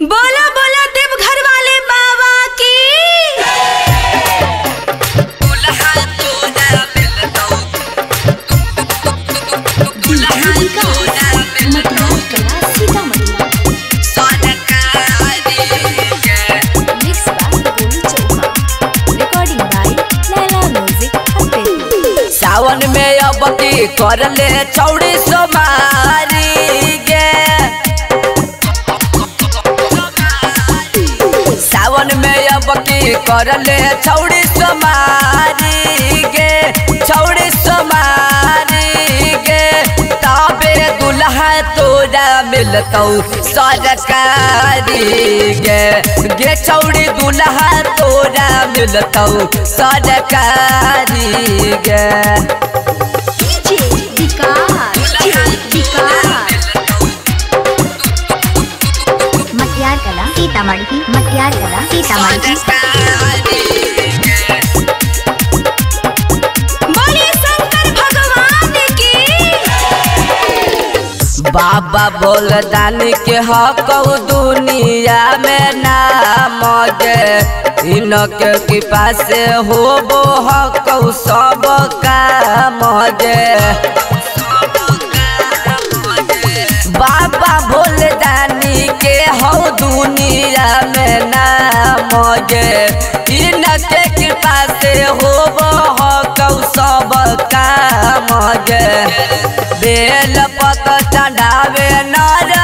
बोला बोला देव घर वाले बाबा की। सावन में अब की कर ले चौड़ी सोमारी सावन में अब की कर ले चौड़ी सोमारी गे चौड़ी सोमारी गे। तबे दुल्हा तोरा मिलतौ सरकारी गे। गे चौड़ी दुल्हा तोरा मिलतौ सरकारी गे। सीतामढ़ी मटियार कला सीतामढ़ी। की बाबा बोल के हक दुनिया में नाम इनके कृपा से होबो हक सब काम गे हौ दुनिया में नाम गे इनके कृपा से हो कौ सब काम गे बेल पत चढ़ावे नारी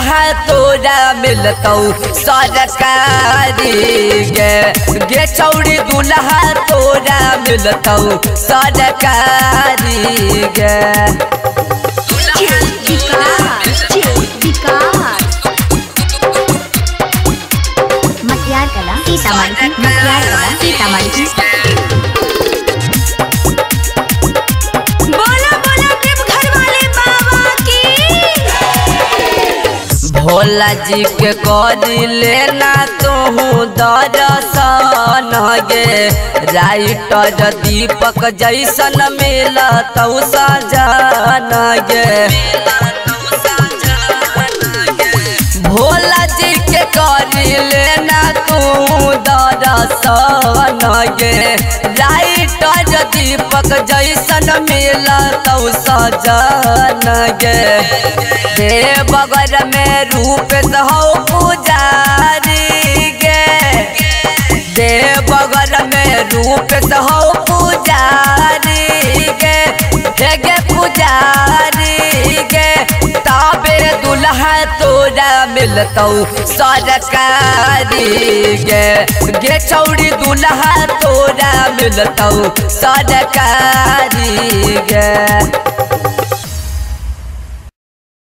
दुल्हा तोरा मिलतौ सरकारी गे गे चौड़ी दुल्हा तोरा मिलतौ सरकारी गे मटियार कला, सीतामढ़ी मटियार कला, सीतामढ़ी भोला जी के करी लेना तू दर्शन गे। राइटर दीपक जैसन मिल तौ सजन गे। दर्शन गे राइटर दीपक जैसन मिला तो सजन गे देवगर में रूप हो पुजारी। मिलतौ सरकारी गे गे चौड़ी दुल्हा तोरा मिलतौ सरकारी गे